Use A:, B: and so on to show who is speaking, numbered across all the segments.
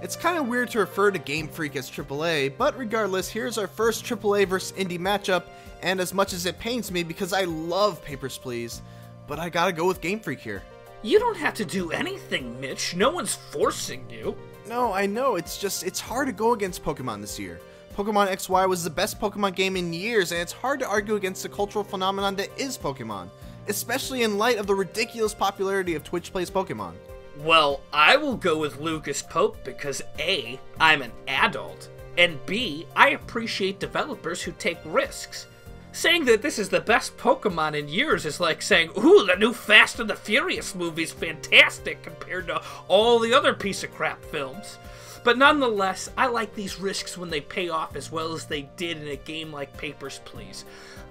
A: It's kind of weird to refer to Game Freak as AAA, but regardless, here's our first AAA vs. indie matchup, and as much as it pains me because I love Papers, Please, but I gotta go with Game Freak here.
B: You don't have to do anything, Mitch. No one's forcing you.
A: No, I know, it's just, it's hard to go against Pokemon this year. Pokemon XY was the best Pokemon game in years, and it's hard to argue against the cultural phenomenon that is Pokemon, especially in light of the ridiculous popularity of Twitch Plays Pokemon.
B: Well, I will go with Lucas Pope because A, I'm an adult, and B, I appreciate developers who take risks. Saying that this is the best Pokemon in years is like saying, ooh, the new Fast and the Furious movie's fantastic compared to all the other piece of crap films. But nonetheless, I like these risks when they pay off as well as they did in a game like Papers, Please.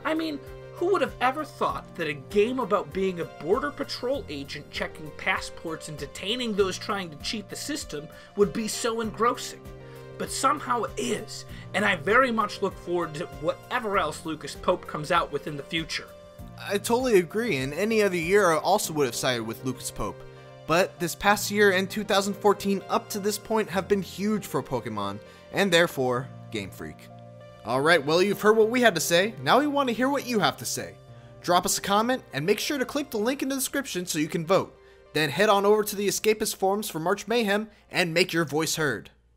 B: I mean, who would have ever thought that a game about being a Border Patrol agent checking passports and detaining those trying to cheat the system would be so engrossing? But somehow it is, and I very much look forward to whatever else Lucas Pope comes out with in the future.
A: I totally agree, and any other year I also would have sided with Lucas Pope. But this past year and 2014 up to this point have been huge for Pokemon, and therefore, Game Freak. Alright, well, you've heard what we had to say. Now we want to hear what you have to say. Drop us a comment and make sure to click the link in the description so you can vote. Then head on over to the Escapist forums for March Mayhem and make your voice heard.